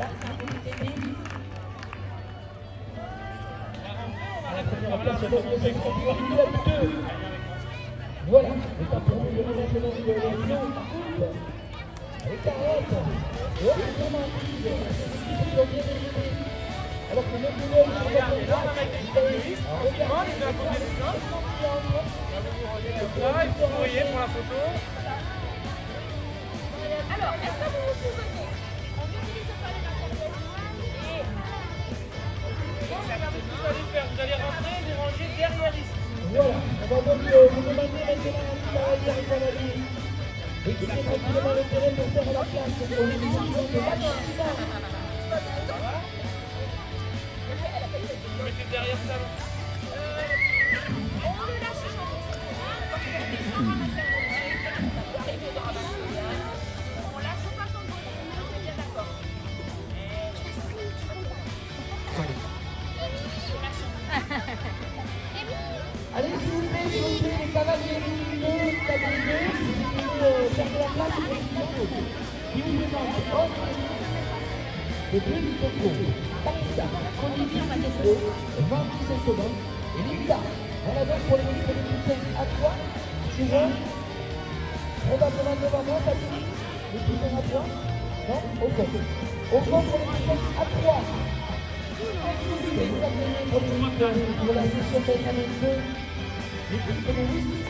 La technique. À la première place, donc le second individuel 2. Voilà, éliminé. Alors. Alors, est-ce que vous 이렇게 보내주셨는데요. Pilotes qui vous demandent autre de deux micros, Taxa, Olivier Manesco, 25 secondes, et Linda, voilà donc pour l'équipe de 2005 à 3, sur un, probablement devant moi, ça les poussins à 3, non, au fond, au fond pour les 2005 à 3, Ensuite, vous pour la session Dynamic 2, l'équipe de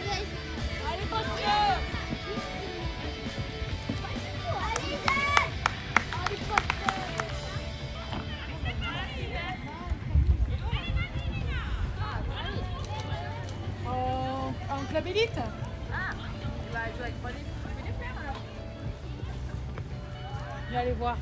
En, en club élite Je vais aller voir.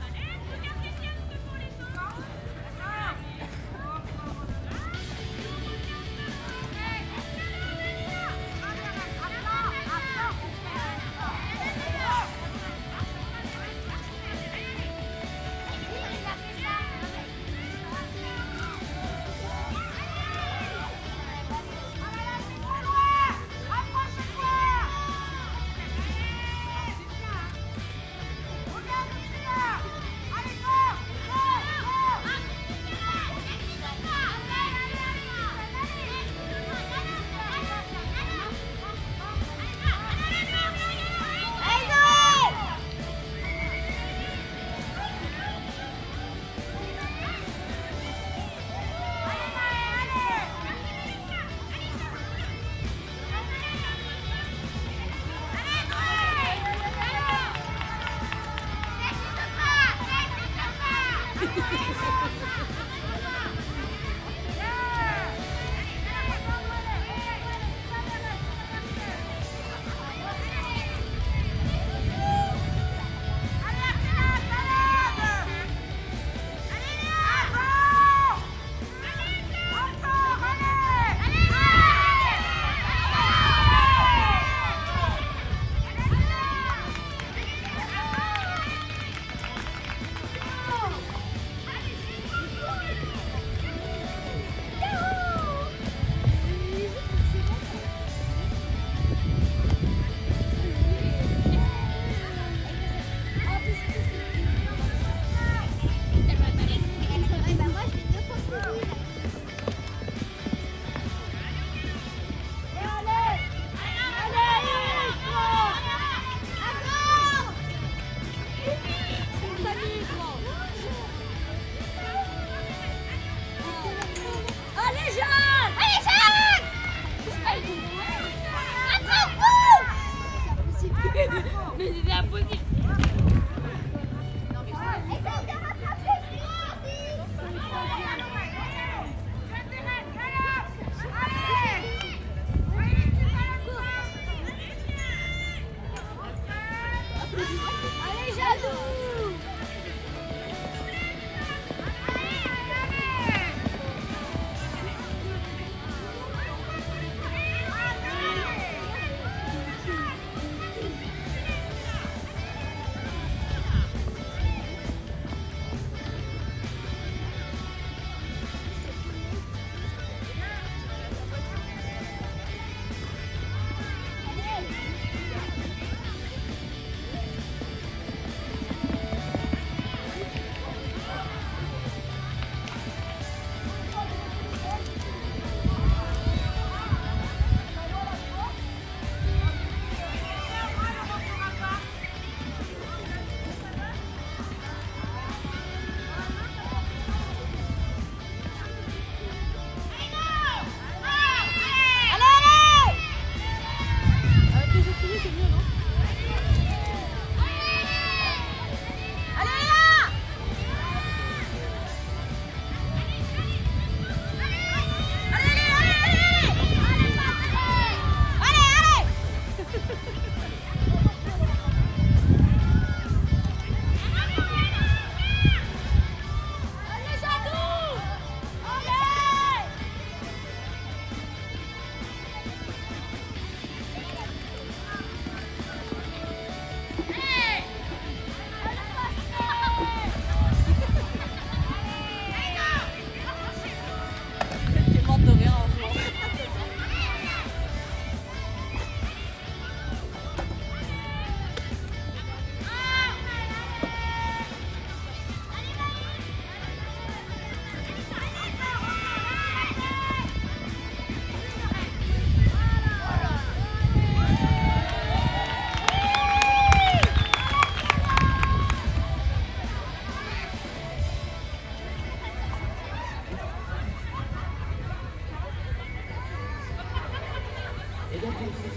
Regarde, c'est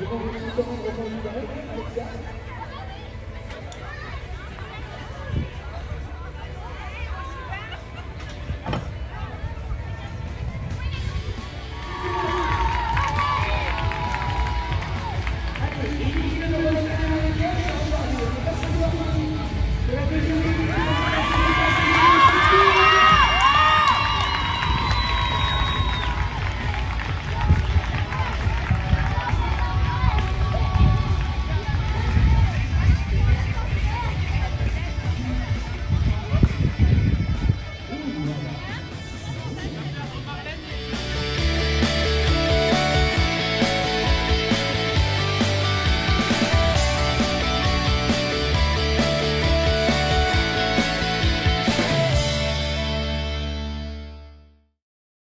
Ils vont venir une avec ça.